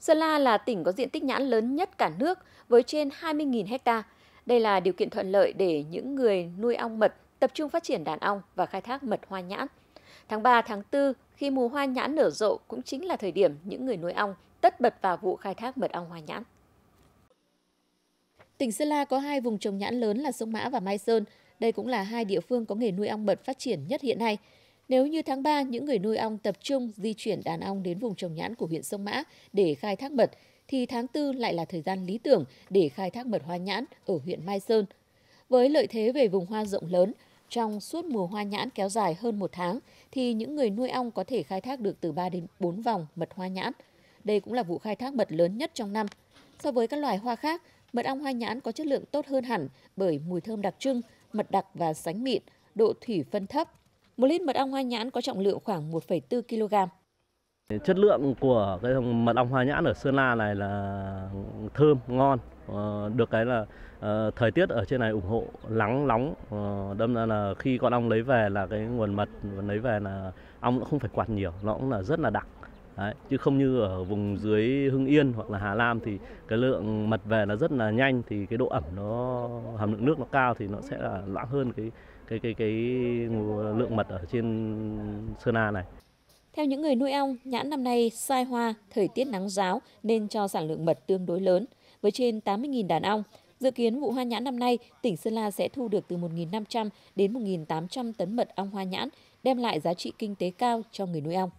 Sơn La là tỉnh có diện tích nhãn lớn nhất cả nước với trên 20.000 hecta. Đây là điều kiện thuận lợi để những người nuôi ong mật tập trung phát triển đàn ong và khai thác mật hoa nhãn. Tháng 3, tháng 4, khi mùa hoa nhãn nở rộ cũng chính là thời điểm những người nuôi ong tất bật vào vụ khai thác mật ong hoa nhãn. Tỉnh Sơn La có hai vùng trồng nhãn lớn là Sông Mã và Mai Sơn. Đây cũng là hai địa phương có nghề nuôi ong mật phát triển nhất hiện nay. Nếu như tháng 3, những người nuôi ong tập trung di chuyển đàn ong đến vùng trồng nhãn của huyện Sông Mã để khai thác mật, thì tháng 4 lại là thời gian lý tưởng để khai thác mật hoa nhãn ở huyện Mai Sơn. Với lợi thế về vùng hoa rộng lớn, trong suốt mùa hoa nhãn kéo dài hơn một tháng, thì những người nuôi ong có thể khai thác được từ 3 đến 4 vòng mật hoa nhãn. Đây cũng là vụ khai thác mật lớn nhất trong năm. So với các loài hoa khác, mật ong hoa nhãn có chất lượng tốt hơn hẳn bởi mùi thơm đặc trưng, mật đặc và sánh mịn, độ thủy phân thấp. Một lít mật ong hoa nhãn có trọng lượng khoảng 1,4 kg. Chất lượng của cái mật ong hoa nhãn ở Sơn La này là thơm, ngon. Ờ, được cái là ờ, thời tiết ở trên này ủng hộ nắng nóng ờ, đâm ra là khi con ong lấy về là cái nguồn mật lấy về là ong cũng không phải quạt nhiều nó cũng là rất là đặc Đấy, chứ không như ở vùng dưới Hưng Yên hoặc là Hà Nam thì cái lượng mật về là rất là nhanh thì cái độ ẩm nó hàm lượng nước nó cao thì nó sẽ là loãng hơn cái cái cái cái mật ở trên Sơn La này. Theo những người nuôi ong, nhãn năm nay sai hoa, thời tiết nắng giáo nên cho sản lượng mật tương đối lớn. Với trên 80.000 đàn ong, dự kiến vụ hoa nhãn năm nay, tỉnh Sơn La sẽ thu được từ 1.500 đến 1.800 tấn mật ong hoa nhãn, đem lại giá trị kinh tế cao cho người nuôi ong.